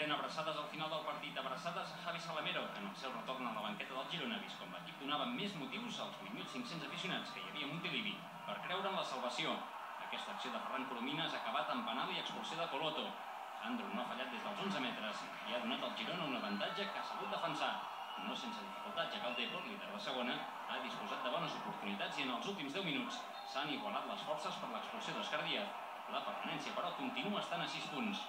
eren abraçades al final del partit, abraçades a Javi Salamero, que en el seu retorn a la banqueta del Girona ha vist com l'equip donava més motius als 8.500 aficionats que hi havia a Montilivi per creure en la salvació. Aquesta acció de Ferran Coromines ha acabat amb penal i expulsió de Coloto. Andrew no ha fallat des dels 11 metres i ha donat al Girona un avantatge que ha sabut defensar. No sense dificultat, ja que el Depor, líder de segona, ha disposat de bones oportunitats i en els últims 10 minuts s'han igualat les forces per l'expulsió d'Òscar Díaz. La permanència, però, continua estant a 6 punts.